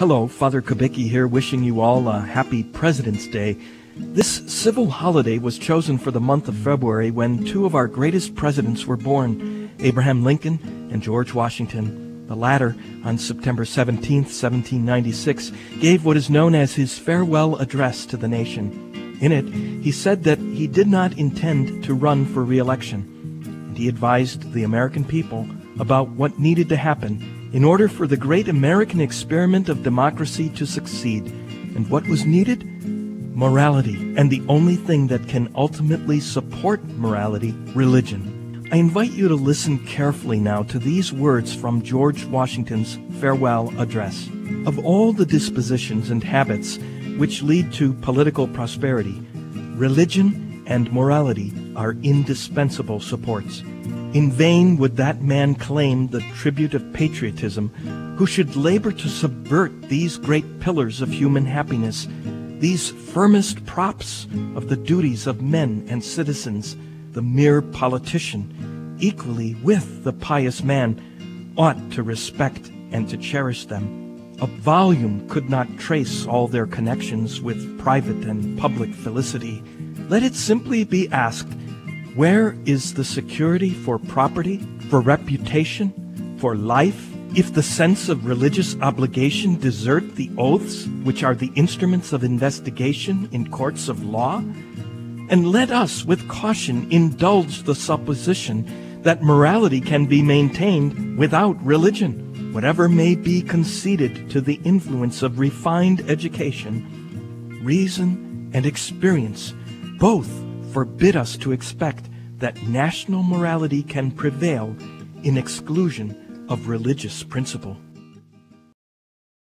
Hello, Father Kubicki here, wishing you all a happy President's Day. This civil holiday was chosen for the month of February when two of our greatest presidents were born, Abraham Lincoln and George Washington. The latter, on September 17, 1796, gave what is known as his farewell address to the nation. In it, he said that he did not intend to run for re-election, and he advised the American people about what needed to happen in order for the great American experiment of democracy to succeed. And what was needed? Morality. And the only thing that can ultimately support morality, religion. I invite you to listen carefully now to these words from George Washington's farewell address. Of all the dispositions and habits which lead to political prosperity, religion and morality are indispensable supports. In vain would that man claim the tribute of patriotism who should labor to subvert these great pillars of human happiness, these firmest props of the duties of men and citizens, the mere politician, equally with the pious man, ought to respect and to cherish them. A volume could not trace all their connections with private and public felicity. Let it simply be asked, where is the security for property, for reputation, for life, if the sense of religious obligation desert the oaths which are the instruments of investigation in courts of law? And let us, with caution, indulge the supposition that morality can be maintained without religion, whatever may be conceded to the influence of refined education, reason and experience both forbid us to expect that national morality can prevail in exclusion of religious principle.